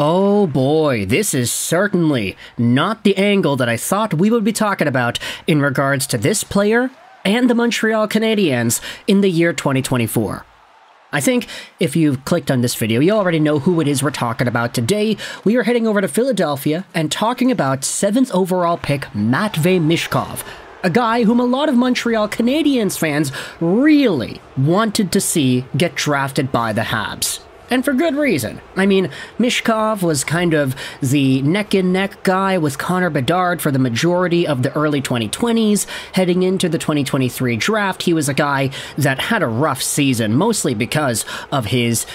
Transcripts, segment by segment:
Oh boy, this is certainly not the angle that I thought we would be talking about in regards to this player and the Montreal Canadiens in the year 2024. I think if you've clicked on this video, you already know who it is we're talking about today. We are heading over to Philadelphia and talking about 7th overall pick Matvei Michkov, a guy whom a lot of Montreal Canadiens fans really wanted to see get drafted by the Habs. And for good reason. I mean, Michkov was kind of the neck and neck guy with Connor Bedard for the majority of the early 2020s. Heading into the 2023 draft, he was a guy that had a rough season, mostly because of his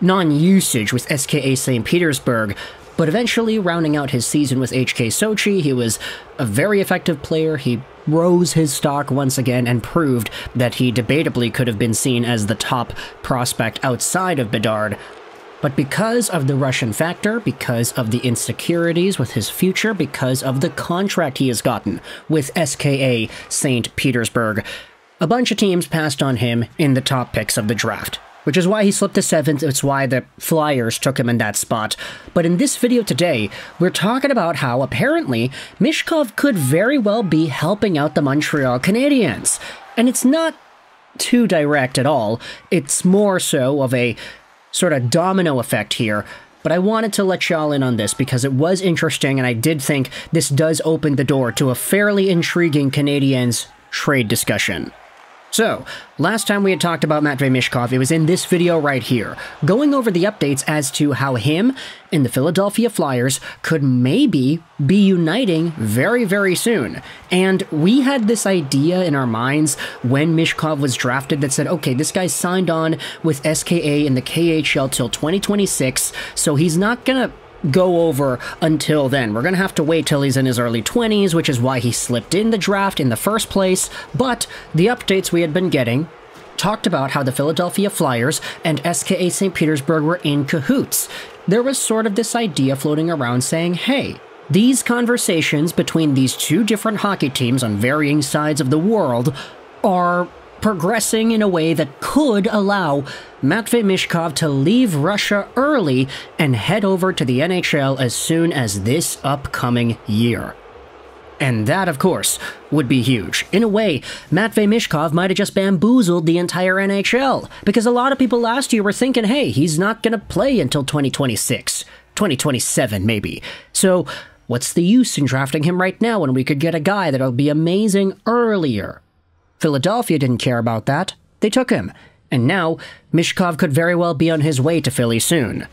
non usage with SKA St. Petersburg. But eventually, rounding out his season with HK Sochi, he was a very effective player. He rose his stock once again and proved that he debatably could have been seen as the top prospect outside of Bedard. But because of the Russian factor, because of the insecurities with his future, because of the contract he has gotten with SKA St. Petersburg, a bunch of teams passed on him in the top picks of the draft which is why he slipped to 7th, it's why the Flyers took him in that spot. But in this video today, we're talking about how apparently Michkov could very well be helping out the Montreal Canadiens. And it's not too direct at all, it's more so of a sort of domino effect here. But I wanted to let y'all in on this because it was interesting and I did think this does open the door to a fairly intriguing Canadiens trade discussion. So, last time we had talked about Matvei Michkov, it was in this video right here, going over the updates as to how him and the Philadelphia Flyers could maybe be uniting very, very soon. And we had this idea in our minds when Michkov was drafted that said, okay, this guy's signed on with SKA in the KHL till 2026, so he's not gonna go over until then. We're going to have to wait till he's in his early 20s, which is why he slipped in the draft in the first place. But the updates we had been getting talked about how the Philadelphia Flyers and SKA St. Petersburg were in cahoots. There was sort of this idea floating around saying, hey, these conversations between these two different hockey teams on varying sides of the world are progressing in a way that could allow Matvei Michkov to leave Russia early and head over to the NHL as soon as this upcoming year. And that, of course, would be huge. In a way, Matvei Michkov might have just bamboozled the entire NHL, because a lot of people last year were thinking, hey, he's not going to play until 2026, 2027 maybe. So, what's the use in drafting him right now when we could get a guy that'll be amazing earlier? Philadelphia didn't care about that. They took him. And now, Michkov could very well be on his way to Philly soon.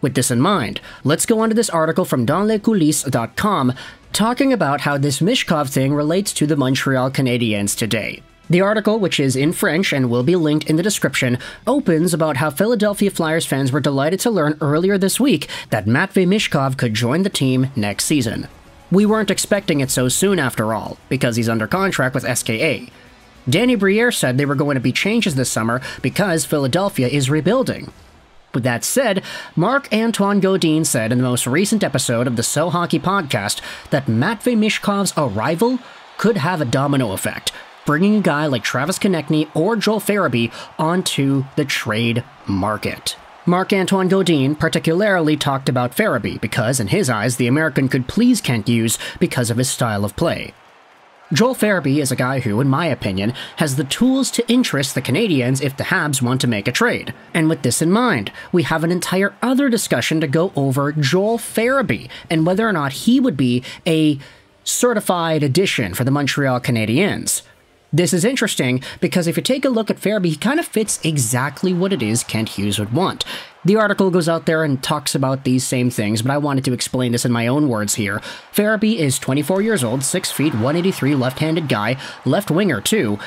With this in mind, let's go on to this article from danslescoulisses.com talking about how this Michkov thing relates to the Montreal Canadiens today. The article, which is in French and will be linked in the description, opens about how Philadelphia Flyers fans were delighted to learn earlier this week that Matvei Michkov could join the team next season. We weren't expecting it so soon after all, because he's under contract with SKA. Danny Briere said there were going to be changes this summer because Philadelphia is rebuilding. With that said, Marc Antoine Godin said in the most recent episode of the So Hockey podcast that Matvei Michkov's arrival could have a domino effect, bringing a guy like Travis Konecny or Joel Farabee onto the trade market. Marc Antoine Godin particularly talked about Farabee because, in his eyes, the American could please Kent Hughes because of his style of play. Joel Farabee is a guy who, in my opinion, has the tools to interest the Canadiens if the Habs want to make a trade. And with this in mind, we have an entire other discussion to go over Joel Farabee and whether or not he would be a certified addition for the Montreal Canadiens. This is interesting because if you take a look at Farabee, he kind of fits exactly what it is Kent Hughes would want. The article goes out there and talks about these same things, but I wanted to explain this in my own words here. Farabee is 24 years old, 6 feet, 183, left-handed guy, left winger too,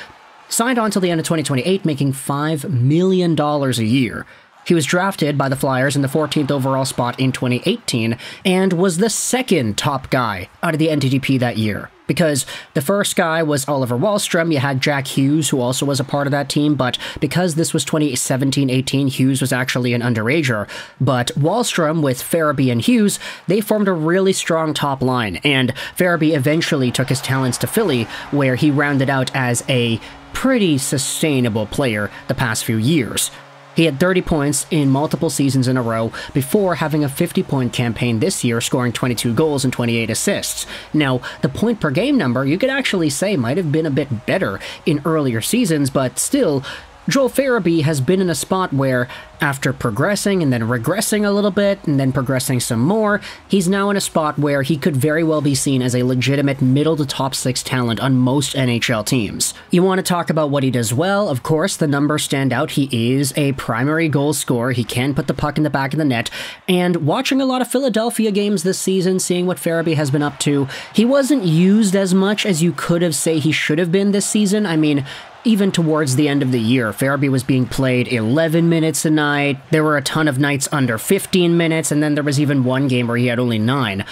signed on till the end of 2028, making $5 million a year. He was drafted by the Flyers in the 14th overall spot in 2018 and was the second top guy out of the NTDP that year. Because the first guy was Oliver Wahlstrom, you had Jack Hughes, who also was a part of that team, but because this was 2017 18, Hughes was actually an underager. But Wahlstrom, with Farabee and Hughes, they formed a really strong top line, and Farabee eventually took his talents to Philly, where he rounded out as a pretty sustainable player the past few years. He had 30 points in multiple seasons in a row before having a 50 point campaign this year, scoring 22 goals and 28 assists. Now, the point per game number you could actually say might have been a bit better in earlier seasons, but still, Joel Farabee has been in a spot where, after progressing and then regressing a little bit and then progressing some more, he's now in a spot where he could very well be seen as a legitimate middle to top six talent on most NHL teams. You want to talk about what he does well, of course, the numbers stand out. He is a primary goal scorer, he can put the puck in the back of the net, and watching a lot of Philadelphia games this season, seeing what Farabee has been up to, he wasn't used as much as you could have say he should have been this season. I mean, even towards the end of the year, Farabee was being played 11 minutes a night. There were a ton of nights under 15 minutes, and then there was even one game where he had only 9.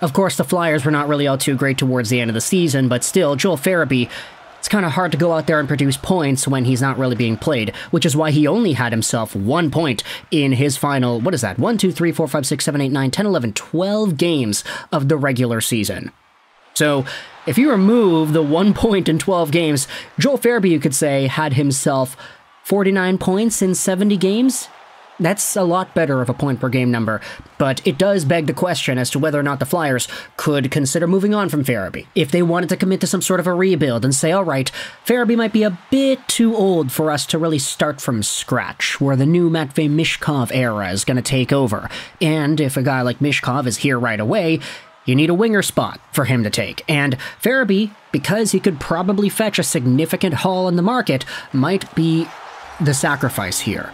Of course, the Flyers were not really all too great towards the end of the season, but still, Joel Farabee, it's kind of hard to go out there and produce points when he's not really being played, which is why he only had himself one point in his final, what is that, 1, 2, 3, 4, 5, 6, 7, 8, 9, 10, 11, 12 games of the regular season. So, if you remove the one point in 12 games, Joel Farabee, you could say, had himself 49 points in 70 games. That's a lot better of a point per game number, but it does beg the question as to whether or not the Flyers could consider moving on from Farabee. If they wanted to commit to some sort of a rebuild and say, alright, Farabee might be a bit too old for us to really start from scratch, where the new Matvei Michkov era is going to take over. And if a guy like Michkov is here right away, you need a winger spot for him to take, and Farabee, because he could probably fetch a significant haul in the market, might be the sacrifice here.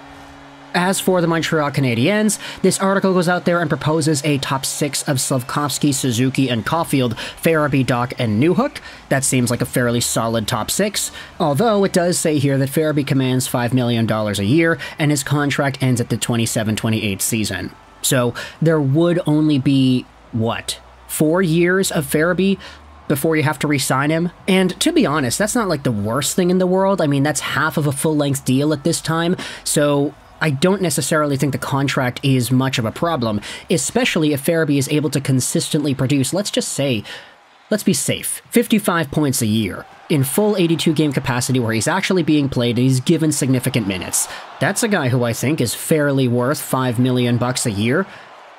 As for the Montreal Canadiens, this article goes out there and proposes a top six of Slavkovsky, Suzuki, and Caufield, Farabee, Dach, and Newhook. That seems like a fairly solid top six, although it does say here that Farabee commands $5 million a year, and his contract ends at the 27-28 season. So there would only be, what, four years of Farabee before you have to re-sign him. And to be honest, that's not like the worst thing in the world. I mean, that's half of a full-length deal at this time. So I don't necessarily think the contract is much of a problem, especially if Farabee is able to consistently produce, let's just say, let's be safe, 55 points a year in full 82 game capacity where he's actually being played and he's given significant minutes. That's a guy who I think is fairly worth 5 million bucks a year.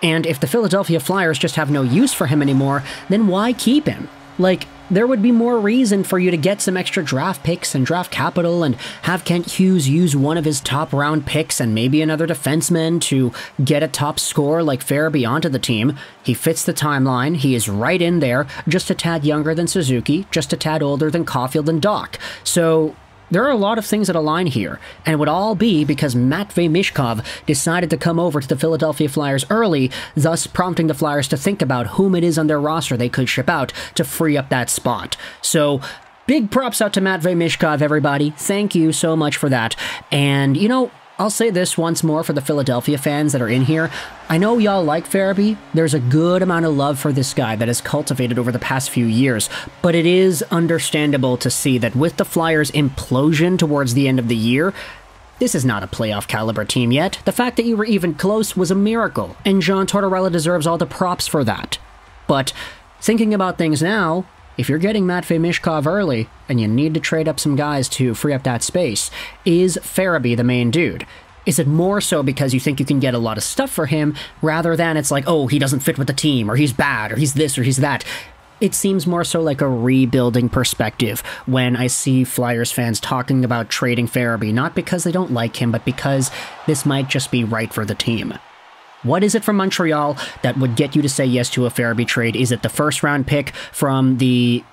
And if the Philadelphia Flyers just have no use for him anymore, then why keep him? Like, there would be more reason for you to get some extra draft picks and draft capital and have Kent Hughes use one of his top round picks and maybe another defenseman to get a top scorer like Farabee onto the team. He fits the timeline, he is right in there, just a tad younger than Suzuki, just a tad older than Caufield and Dach. So there are a lot of things that align here, and it would all be because Matvei Michkov decided to come over to the Philadelphia Flyers early, thus prompting the Flyers to think about whom it is on their roster they could ship out to free up that spot. So, big props out to Matvei Michkov, everybody. Thank you so much for that. And, you know, I'll say this once more for the Philadelphia fans that are in here. I know y'all like Farabee. There's a good amount of love for this guy that has cultivated over the past few years, but it is understandable to see that with the Flyers' implosion towards the end of the year, this is not a playoff caliber team yet. The fact that you were even close was a miracle, and John Tortorella deserves all the props for that. But thinking about things now, if you're getting Matvei Michkov early, and you need to trade up some guys to free up that space, is Farabee the main dude? Is it more so because you think you can get a lot of stuff for him, rather than it's like, oh, he doesn't fit with the team, or he's bad, or he's this, or he's that? It seems more so like a rebuilding perspective when I see Flyers fans talking about trading Farabee, not because they don't like him, but because this might just be right for the team. What is it from Montreal that would get you to say yes to a Farabee trade? Is it the first round pick from the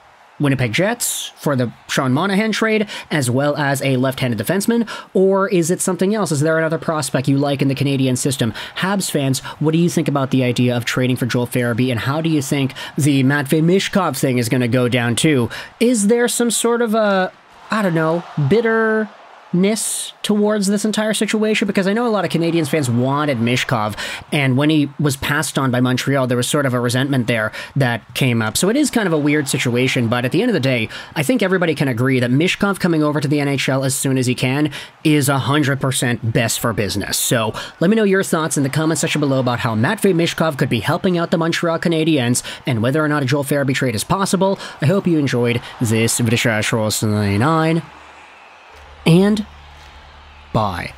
Winnipeg Jets for the Sean Monahan trade, as well as a left handed defenseman? Or is it something else? Is there another prospect you like in the Canadiens system? Habs fans, what do you think about the idea of trading for Joel Farabee, and how do you think the Matvei Michkov thing is going to go down too? Is there some sort of a, I don't know, bitter ness towards this entire situation because I know a lot of Canadiens fans wanted Michkov, and when he was passed on by Montreal, there was sort of a resentment there that came up. So it is kind of a weird situation, but at the end of the day, I think everybody can agree that Michkov coming over to the NHL as soon as he can is 100% best for business. So let me know your thoughts in the comment section below about how Matvei Michkov could be helping out the Montreal Canadiens and whether or not a Joel Farabee trade is possible. I hope you enjoyed this video. 99 and bye.